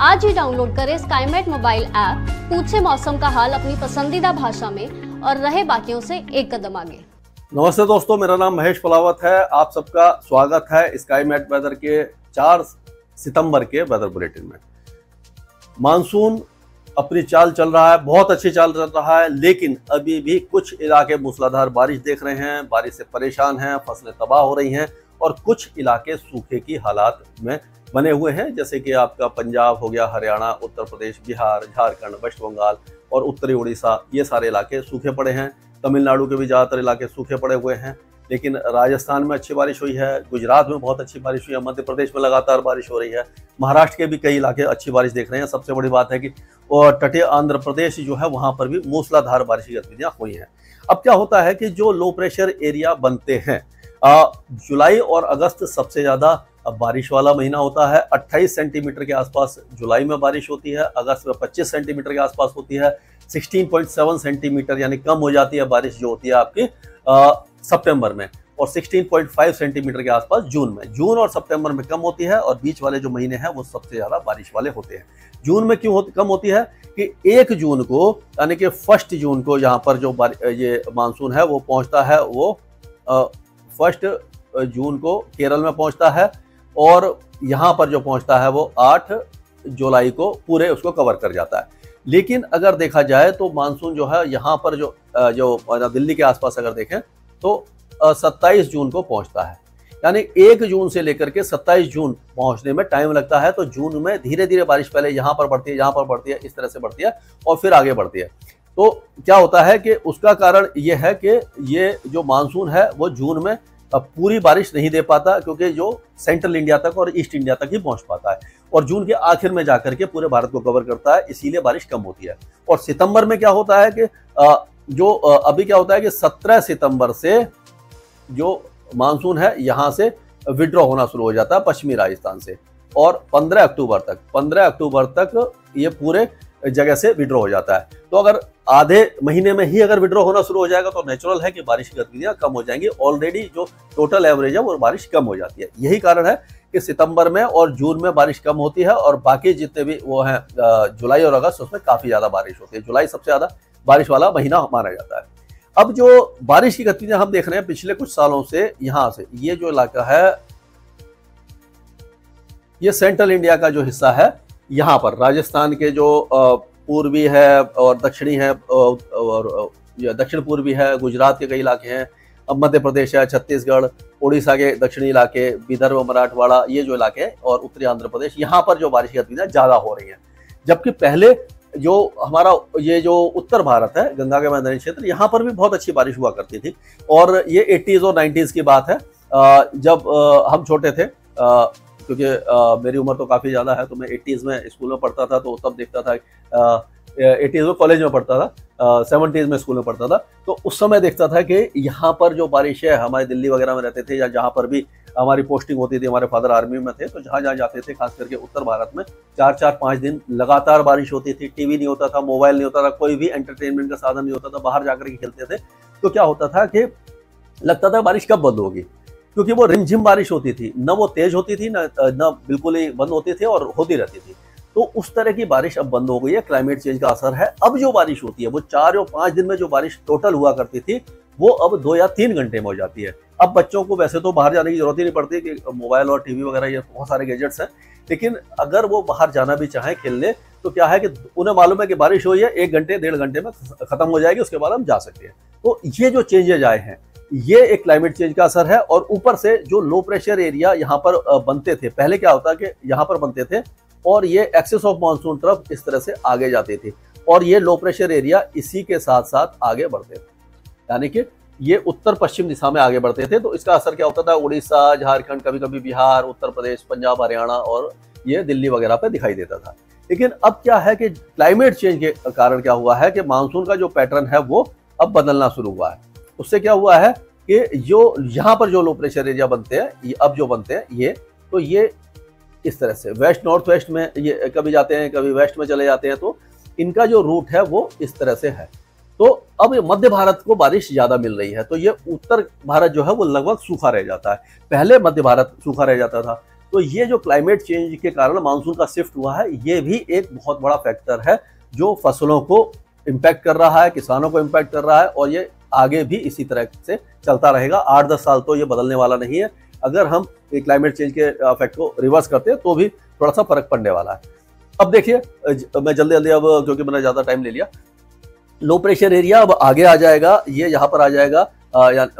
आज ही डाउनलोड करें Skymet mobile app. पूछे मौसम का हाल अपनी पसंदीदा भाषा में और रहे बाकियों से एक कदम आगे। नमस्ते दोस्तों, मेरा नाम महेश पलावत है। आप सबका स्वागत है स्काई मैट वेदर के चार सितंबर के वेदर बुलेटिन में। मानसून अपनी चाल चल रहा है, बहुत अच्छी चाल चल रहा है, लेकिन अभी भी कुछ इलाके मूसलाधार बारिश देख रहे हैं, बारिश से परेशान हैं, फ़सलें तबाह हो रही हैं। और कुछ इलाके सूखे की हालात में बने हुए हैं, जैसे कि आपका पंजाब हो गया, हरियाणा, उत्तर प्रदेश, बिहार, झारखंड, वेस्ट बंगाल और उत्तरी उड़ीसा, ये सारे इलाके सूखे पड़े हैं। तमिलनाडु के भी ज़्यादातर इलाके सूखे पड़े हुए हैं, लेकिन राजस्थान में अच्छी बारिश हुई है, गुजरात में बहुत अच्छी बारिश हुई है, मध्य प्रदेश में लगातार बारिश हो रही है, महाराष्ट्र के भी कई इलाके अच्छी बारिश देख रहे हैं। सबसे बड़ी बात है कि और तटीय आंध्र प्रदेश जो है, वहाँ पर भी मूसलाधार बारिश की गतिविधियाँ हुई हैं। अब क्या होता है कि जो लो प्रेशर एरिया बनते हैं जुलाई और अगस्त सबसे ज़्यादा बारिश वाला महीना होता है। 28 सेंटीमीटर के आसपास जुलाई में बारिश होती है अगस्त में 25 सेंटीमीटर के आसपास होती है। 16.7 सेंटीमीटर यानी कम हो जाती है बारिश जो होती है आपकी सितंबर में। और 16.5 सेंटीमीटर के आसपास जून में। जून और सितंबर में कम होती है और बीच वाले जो महीने हैं वो सबसे ज़्यादा बारिश वाले होते हैं। जून में क्यों होती, कम होती है कि एक जून को यानी कि फ़र्स्ट जून को यहाँ पर जो ये मानसून है वो पहुँचता है वो फ़र्स्ट जून को केरल में पहुँचता है और यहाँ पर जो पहुँचता है वो आठ जुलाई को पूरे उसको कवर कर जाता है। लेकिन अगर देखा जाए तो मानसून जो है, यहाँ पर जो जो दिल्ली के आसपास अगर देखें तो 27 जून को पहुँचता है। यानी एक जून से लेकर के 27 जून पहुँचने में टाइम लगता है तो जून में धीरे धीरे बारिश पहले यहाँ पर बढ़ती है, यहाँ पर बढ़ती है, इस तरह से बढ़ती है और फिर आगे बढ़ती है। तो क्या होता है कि उसका कारण ये है कि ये जो मानसून है, वो जून में पूरी बारिश नहीं दे पाता क्योंकि जो सेंट्रल इंडिया तक और ईस्ट इंडिया तक ही पहुँच पाता है और जून के आखिर में जाकर के पूरे भारत को कवर करता है, इसीलिए बारिश कम होती है। और सितंबर में क्या होता है कि जो अभी क्या होता है कि 17 सितंबर से जो मानसून है, यहाँ से विड्रॉ होना शुरू हो जाता है पश्चिमी राजस्थान से और 15 अक्टूबर तक 15 अक्टूबर तक ये पूरे जगह से विड्रॉ हो जाता है। तो अगर आधे महीने में ही अगर विड्रॉ होना शुरू हो जाएगा तो नेचुरल है कि बारिश की गतिविधियाँ कम हो जाएँगी। ऑलरेडी जो टोटल एवरेज है, वो बारिश कम हो जाती है। यही कारण है कि सितंबर में और जून में बारिश कम होती है और बाकी जितने भी वो हैं जुलाई और अगस्त, उसमें काफ़ी ज़्यादा बारिश होती है। जुलाई सबसे ज़्यादा बारिश वाला महीना माना जाता है। अब जो बारिश की गतिविधियाँ हम देख रहे हैं, पिछले कुछ सालों से यहाँ से, ये जो इलाका है, ये सेंट्रल इंडिया का जो हिस्सा है, यहाँ पर, राजस्थान के जो पूर्वी है और दक्षिणी है, और दक्षिण पूर्वी है, गुजरात के कई इलाके हैं। अब मध्य प्रदेश है, छत्तीसगढ़ उड़ीसा के दक्षिणी इलाके, विदर्भ, मराठवाड़ा, ये जो इलाके हैं, और उत्तरी आंध्र प्रदेश, यहाँ पर जो बारिश की गतिविधियाँ ज़्यादा हो रही हैं। जबकि पहले जो हमारा, ये जो उत्तर भारत है, गंगा के मैदानी क्षेत्र, यहाँ पर भी बहुत अच्छी बारिश हुआ करती थी। और ये एट्टीज़ और नाइन्टीज़ की बात है। जब हम छोटे थे क्योंकि मेरी उम्र तो काफ़ी ज़्यादा है तो मैं एट्टीज़ में स्कूल में पढ़ता था तो तब देखता था एटीज़ में कॉलेज में पढ़ता था सेवनटीज़ में स्कूल में पढ़ता था तो उस समय देखता था कि यहाँ पर जो बारिश है, हमारे दिल्ली वगैरह में रहते थे या जहाँ पर भी हमारी पोस्टिंग होती थी, हमारे फादर आर्मी में थे तो जहाँ जहाँ जाते थे, खास करके उत्तर भारत में चार चार पाँच दिन लगातार बारिश होती थी टीवी नहीं होता था मोबाइल नहीं होता था, कोई भी एंटरटेनमेंट का साधन नहीं होता था, बाहर जाकर के खेलते थे तो क्या होता था कि लगता था बारिश कब बंद होगी? क्योंकि वो रिमझिम बारिश होती थी। न वो तेज होती थी, न न बिल्कुल ही बंद होती थी और होती रहती थी। तो उस तरह की बारिश अब बंद हो गई है। क्लाइमेट चेंज का असर है। अब जो बारिश होती है, वो चार या पाँच दिन में जो बारिश टोटल हुआ करती थी, वो अब दो या तीन घंटे में हो जाती है। अब बच्चों को वैसे तो बाहर जाने की ज़रूरत ही नहीं पड़ती कि मोबाइल और टीवी वगैरह, ये बहुत सारे गैजेट्स हैं। लेकिन अगर वो बाहर जाना भी चाहें खेलने तो क्या है कि उन्हें मालूम है कि बारिश हुई है, एक घंटे, डेढ़ घंटे में खत्म हो जाएगी, उसके बाद हम जा सकते हैं। तो ये जो चेंजेज आए हैं ये एक क्लाइमेट चेंज का असर है और ऊपर से जो लो प्रेशर एरिया यहाँ पर बनते थे, पहले क्या होता कि यहाँ पर बनते थे और ये एक्सेस ऑफ़ मानसून तरफ़ इस तरह से आगे जाते थे और ये लो प्रेशर एरिया इसी के साथ साथ आगे बढ़ते थे। यानी कि ये उत्तर पश्चिम दिशा में आगे बढ़ते थे तो इसका असर क्या होता था? उड़ीसा, झारखंड कभी कभी बिहार, उत्तर प्रदेश, पंजाब, हरियाणा और ये दिल्ली वगैरह पर दिखाई देता था। लेकिन अब क्या है कि क्लाइमेट चेंज के कारण क्या हुआ है कि मानसून का जो पैटर्न है वो अब बदलना शुरू हुआ है। उससे क्या हुआ है कि जो, यहाँ पर जो लो प्रेशर एरिया बनते हैं, ये अब जो बनते हैं, ये तो ये इस तरह से वेस्ट नॉर्थ वेस्ट में ये कभी जाते हैं, कभी वेस्ट में चले जाते हैं तो इनका जो रूट है वो इस तरह से है। तो अब मध्य भारत को बारिश ज़्यादा मिल रही है तो ये उत्तर भारत जो है वो लगभग सूखा रह जाता है। पहले मध्य भारत सूखा रह जाता था तो ये जो क्लाइमेट चेंज के कारण मानसून का शिफ्ट हुआ है, ये भी एक बहुत बड़ा फैक्टर है, जो फ़सलों को इम्पैक्ट कर रहा है, किसानों को इम्पैक्ट कर रहा है, और ये आगे भी इसी तरह से चलता रहेगा। आठ दस साल तो ये बदलने वाला नहीं है। अगर हम क्लाइमेट चेंज के इफ़ेक्ट को रिवर्स करते हैं तो भी थोड़ा सा फ़र्क पड़ने वाला है। अब देखिए मैं जल्दी जल्दी अब क्योंकि मैंने ज़्यादा टाइम ले लिया। लो प्रेशर एरिया अब आगे आ जाएगा। ये यहाँ पर आ जाएगा।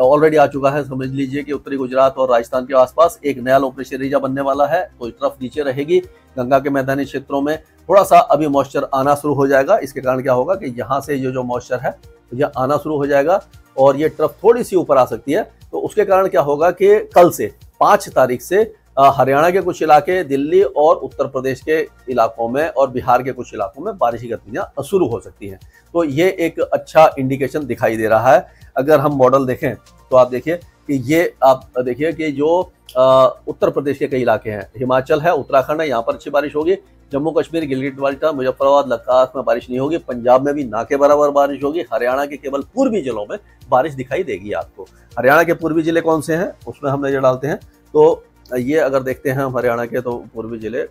ऑलरेडी आ चुका है। समझ लीजिए कि उत्तरी गुजरात और राजस्थान के आसपास एक नया लो प्रेशर एरिया बनने वाला है। तो तरफ़ नीचे रहेगी। गंगा के मैदानी क्षेत्रों में थोड़ा सा अभी मॉइस्चर आना शुरू हो जाएगा। इसके कारण क्या होगा कि यहाँ से ये जो मॉइस्चर है यह आना शुरू हो जाएगा और ये ट्रफ थोड़ी सी ऊपर आ सकती है। तो उसके कारण क्या होगा कि कल से, पाँच तारीख से हरियाणा के कुछ इलाके, दिल्ली और उत्तर प्रदेश के इलाकों में और बिहार के कुछ इलाकों में बारिश की गतिविधियाँ शुरू हो सकती हैं। तो ये एक अच्छा इंडिकेशन दिखाई दे रहा है। अगर हम मॉडल देखें तो आप देखिए कि ये आप देखिए कि जो उत्तर प्रदेश के कई इलाके हैं, हिमाचल है, उत्तराखंड है, यहाँ पर अच्छी बारिश होगी, जम्मू कश्मीर गिलगिट बाल्टा मुजफ्फराबाद, लद्दाख में बारिश नहीं होगी, पंजाब में भी ना के बराबर बारिश होगी, हरियाणा के केवल पूर्वी जिलों में बारिश दिखाई देगी आपको। हरियाणा के पूर्वी ज़िले कौन से हैं? उसमें हम नज़र डालते हैं। तो ये अगर देखते हैं हम हरियाणा के तो पूर्वी ज़िले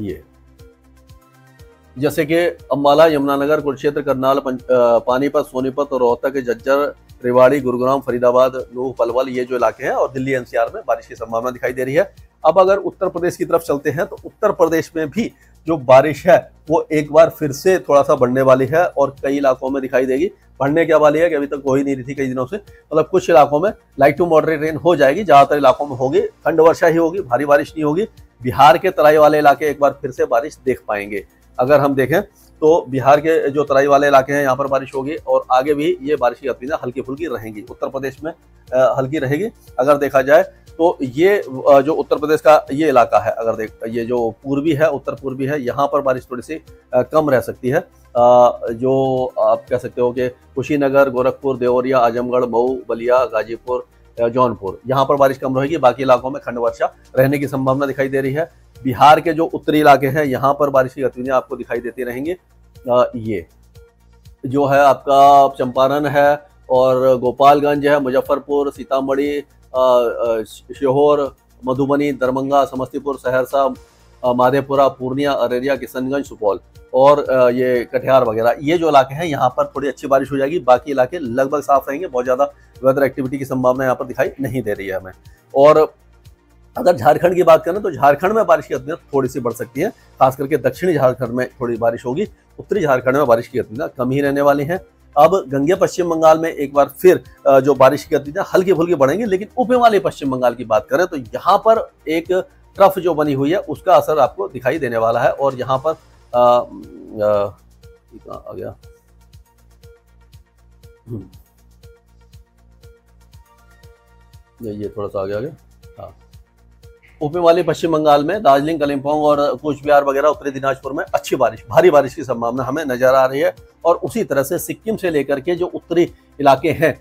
ये। जैसे कि अम्बाला, यमुनानगर, कुरुक्षेत्र, करनाल पानीपत, सोनीपत और रोहतक, झज्जर रेवाड़ी गुरुग्राम, फरीदाबाद नूह पलवल, ये जो इलाके हैं और दिल्ली, एनसीआर में बारिश की संभावना दिखाई दे रही है। अब अगर उत्तर प्रदेश की तरफ़ चलते हैं तो उत्तर प्रदेश में भी जो बारिश है, वो एक बार फिर से थोड़ा सा बढ़ने वाली है और कई इलाकों में दिखाई देगी। बढ़ने क्या वाली है कि अभी तक हो ही नहीं रही थी कई दिनों से। मतलब कुछ इलाकों में लाइट टू मॉडरेट रेन हो जाएगी, ज़्यादातर इलाकों में होगी। ठंड वर्षा ही होगी, भारी बारिश नहीं होगी। बिहार के तराई वाले इलाके एक बार फिर से बारिश देख पाएँगे। अगर हम देखें तो बिहार के जो तराई वाले इलाके हैं, यहाँ पर बारिश होगी और आगे भी ये बारिश की गतिविधियाँ हल्की फुल्की रहेंगी। उत्तर प्रदेश में हल्की रहेगी। अगर देखा जाए तो ये जो उत्तर प्रदेश का ये इलाका है, अगर देख, ये जो पूर्वी है, उत्तर पूर्वी है, यहाँ पर बारिश थोड़ी सी कम रह सकती है। जो आप कह सकते हो कि कुशीनगर, गोरखपुर, देवरिया, आजमगढ़, मऊ, बलिया, गाजीपुर जौनपुर, यहाँ पर बारिश कम रहेगी। बाकी इलाकों में खंड वर्षा रहने की संभावना दिखाई दे रही है। बिहार के जो उत्तरी इलाके हैं, यहाँ पर बारिश की गतिविधियाँ आपको दिखाई देती रहेंगी। ये जो है आपका चंपारण है और गोपालगंज है, मुजफ्फरपुर, सीतामढ़ी सीहोर मधुबनी, दरभंगा, समस्तीपुर, सहरसा माधेपुरा, पूर्णिया, अररिया, किशनगंज, सुपौल और ये कटिहार वगैरह। ये जो इलाके हैं, यहाँ पर थोड़ी अच्छी बारिश हो जाएगी। बाकी इलाके लगभग साफ़ रहेंगे। बहुत ज़्यादा वेदर एक्टिविटी की संभावना यहाँ पर दिखाई नहीं दे रही है हमें। और अगर झारखंड की बात करें तो झारखंड में बारिश की गतिविधियाँ थोड़ी सी बढ़ सकती है खास करके दक्षिणी झारखंड में थोड़ी बारिश होगी। उत्तरी झारखंड में बारिश की गतिविधियाँ कम ही रहने वाली है। अब गंगे पश्चिम बंगाल में एक बार फिर जो बारिश की गतिविधियाँ हल्की फुल्की बढ़ेंगी लेकिन ऊपर वाले पश्चिम बंगाल की बात करें तो यहाँ पर एक ट्रफ जो बनी हुई है उसका असर आपको दिखाई देने वाला है और यहाँ पर आ, आ, आ गया। हम्म। ये थोड़ा सा आगे आगे। हाँ ऊपी वाले पश्चिम बंगाल में दार्जिलिंग, कलिम्पोंग और कूच बिहार वगैरह, उत्तरी दिनाजपुर में अच्छी बारिश, भारी बारिश की संभावना हमें नज़र आ रही है। और उसी तरह से सिक्किम से लेकर के जो उत्तरी इलाके हैं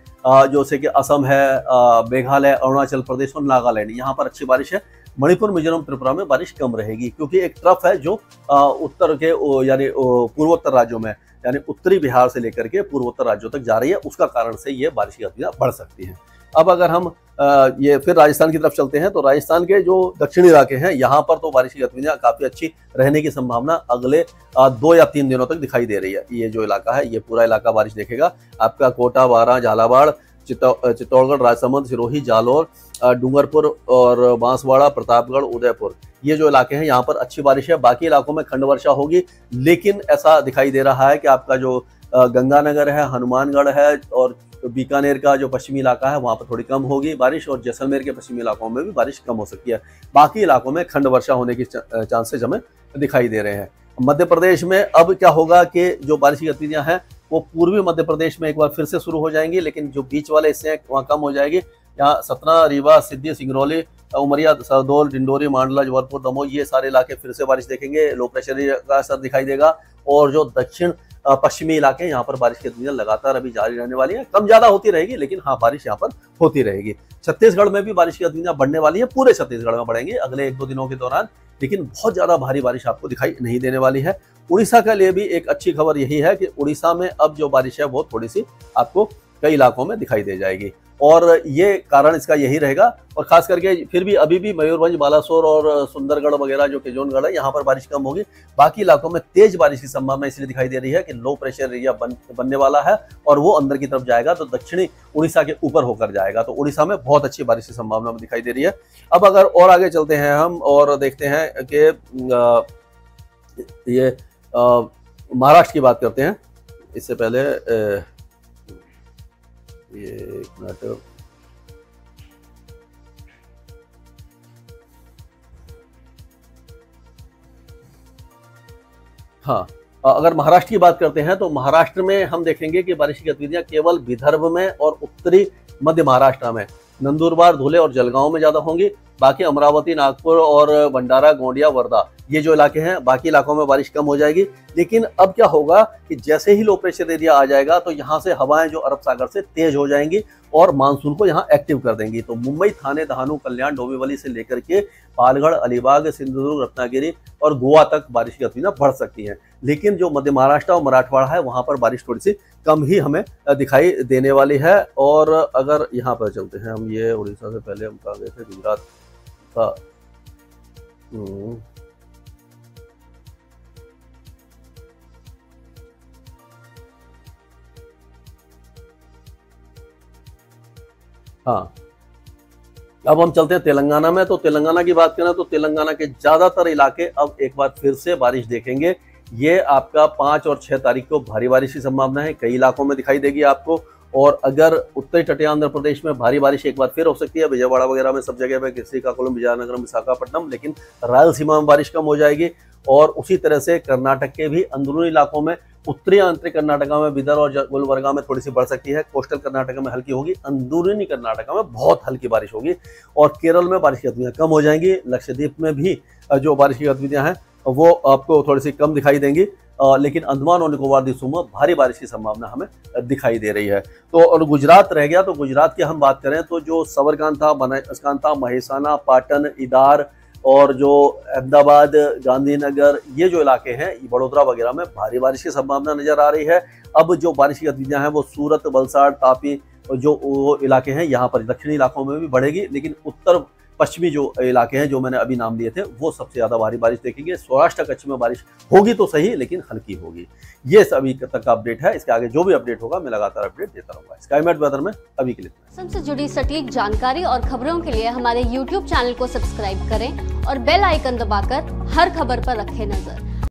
जो से कि असम है मेघालय, अरुणाचल प्रदेश और नागालैंड, यहाँ पर अच्छी बारिश है। मणिपुर, मिजोरम, त्रिपुरा में बारिश कम रहेगी, क्योंकि एक ट्रफ है जो उत्तर के यानी पूर्वोत्तर राज्यों में, यानी उत्तरी बिहार से लेकर के पूर्वोत्तर राज्यों तक जा रही है, उसका कारण से ये बारिश की गतिविधियाँ बढ़ सकती हैं। अब अगर हम ये फिर राजस्थान की तरफ़ चलते हैं तो राजस्थान के जो दक्षिणी इलाके हैं, यहाँ पर तो बारिश की गतिविधियाँ काफ़ी अच्छी रहने की संभावना अगले दो या तीन दिनों तक दिखाई दे रही है। ये जो इलाका है, ये पूरा इलाका बारिश देखेगा। आपका कोटा, बारा, झालावाड़ चित्तौड़गढ़, राजसमंद, सिरोही, जालौर डूंगरपुर और बांसवाड़ा, प्रतापगढ़, उदयपुर। ये जो इलाके हैं, यहाँ पर अच्छी बारिश है। बाकी इलाकों में खंड वर्षा होगी, लेकिन ऐसा दिखाई दे रहा है कि आपका जो गंगानगर है, हनुमानगढ़ है और बीकानेर का जो पश्चिमी इलाका है, वहाँ पर थोड़ी कम होगी बारिश और जैसलमेर के पश्चिमी इलाकों में भी बारिश कम हो सकती है। बाकी इलाकों में खंड वर्षा होने की चांसेज हमें दिखाई दे रहे हैं। मध्य प्रदेश में अब क्या होगा कि जो बारिश की गतिविधियाँ हैं, वो पूर्वी मध्य प्रदेश में एक बार फिर से शुरू हो जाएँगी, लेकिन जो बीच वाले हिस्से हैं, वहाँ कम हो जाएगी। यहाँ सतना, रीवा सिद्धि सिंगरौली, उमरिया, सरदौल, डिंडोरी, मांडला, जबलपुर, दमोह, ये सारे इलाके फिर से बारिश देखेंगे। लो प्रेशर का असर दिखाई देगा और जो दक्षिण पश्चिमी इलाके हैं, यहाँ पर बारिश की दुनिया लगातार अभी जारी रहने वाली है। कम ज़्यादा होती रहेगी, लेकिन हाँ बारिश यहाँ पर होती रहेगी। छत्तीसगढ़ में भी बारिश की दुनिया बढ़ने वाली है, पूरे छत्तीसगढ़ में बढ़ेंगे अगले एक दो दिनों के दौरान, लेकिन बहुत ज़्यादा भारी बारिश आपको दिखाई नहीं देने वाली है। उड़ीसा के लिए भी एक अच्छी खबर यही है कि उड़ीसा में अब जो बारिश है, वो थोड़ी सी आपको कई इलाकों में दिखाई दे जाएगी। और ये कारण इसका यही रहेगा और खास करके फिर भी अभी भी मयूरभंज बालासोर और सुंदरगढ़ वगैरह जो किजोनगढ़ है यहाँ पर बारिश कम होगी। बाकी इलाकों में तेज बारिश की संभावना इसलिए दिखाई दे रही है कि लो प्रेशर एरिया बन, बनने वाला है और वो अंदर की तरफ़ जाएगा तो दक्षिणी उड़ीसा के ऊपर होकर जाएगा। तो उड़ीसा में बहुत अच्छी बारिश की संभावना दिखाई दे रही है। अब अगर और आगे चलते हैं हम और देखते हैं कि ये महाराष्ट्र की बात करते हैं। इससे पहले एक मिनट हाँ अगर महाराष्ट्र की बात करते हैं तो महाराष्ट्र में हम देखेंगे कि बारिश की गतिविधियाँ केवल विदर्भ में और उत्तरी मध्य महाराष्ट्र में, नंदुरबार, धुले और जलगांव में ज़्यादा होंगी। बाकी अमरावती, नागपुर और भंडारा, गोंडिया, वर्धा। ये जो इलाके हैं, बाकी इलाकों में बारिश कम हो जाएगी। लेकिन अब क्या होगा कि जैसे ही लो प्रेशर एरिया आ जाएगा तो यहाँ से हवाएँ जो अरब सागर से तेज हो जाएँगी और मानसून को यहाँ एक्टिव कर देंगी। तो मुंबई थाने, दहानू, कल्याण, डोबीवली से लेकर के पालगढ़ अलीबाग, सिंधुदुर्ग, रत्नागिरी और गोवा तक बारिश की गतिविधियाँ बढ़ सकती हैं। लेकिन जो मध्य महाराष्ट्र और मराठवाड़ा है, वहाँ पर बारिश थोड़ी सी कम ही हमें दिखाई देने वाली है। और अगर यहाँ पर चलते हैं, हम ये उड़ीसा से पहले, हम कहा गए थे? गुजरात का। हाँ। अब हम चलते हैं तेलंगाना में तो तेलंगाना की बात करें तो तेलंगाना के ज़्यादातर इलाके अब एक बार फिर से बारिश देखेंगे। ये आपका पाँच और छह तारीख को भारी बारिश की संभावना है, कई इलाकों में दिखाई देगी आपको। और अगर उत्तरी तटीय आंध्र प्रदेश में भारी बारिश एक बार फिर हो सकती है, विजयवाड़ा वगैरह में सब जगह पे श्रीकाकुलम विजयनगरम, विशाखापट्टनम, लेकिन रायलसीमा में बारिश कम हो जाएगी। और उसी तरह से कर्नाटक के भी अंदरूनी इलाकों में उत्तरी आंतरिक कर्नाटका में विदर्भ और गुलबर्गा में थोड़ी सी बढ़ सकती है। कोस्टल कर्नाटका में हल्की होगी अंदरूनी कर्नाटका में बहुत हल्की बारिश होगी और केरल में बारिश की गतिविधियाँ कम हो जाएँगी। लक्षद्वीप में भी जो बारिश की गतिविधियाँ हैं वो आपको थोड़ी सी कम दिखाई देंगी। आ, लेकिन अंदमान और निकोबार द्वीपों में भारी बारिश की संभावना हमें दिखाई दे रही है। तो और गुजरात रह गया तो गुजरात की हम बात करें तो जो सबरकांता बनासकांता महेसाना पाटन इदार और जो अहमदाबाद, गांधीनगर, ये जो इलाके हैं बड़ोदरा वगैरह में भारी बारिश की संभावना नज़र आ रही है। अब जो बारिश की गतिविधियाँ हैं, वो सूरत, वलसाड़, तापी, जो वो इलाके हैं, यहाँ पर दक्षिणी इलाकों में भी बढ़ेगी, लेकिन उत्तर पश्चिमी जो इलाके हैं, जो मैंने अभी नाम लिए थे, वो सबसे ज़्यादा भारी बारिश देखेंगे। सौराष्ट्र कच्छ में बारिश होगी तो सही, लेकिन हल्की होगी। ये अभी तक का अपडेट है। इसके आगे जो भी अपडेट होगा, मैं लगातार अपडेट देता रहूँगा। स्काईमेट वेदर में अभी के लिए मौसम से जुड़ी सटीक जानकारी और खबरों के लिए हमारे यूट्यूब चैनल को सब्सक्राइब करें और बेल आइकन दबाकर हर खबर पर रखे नज़र।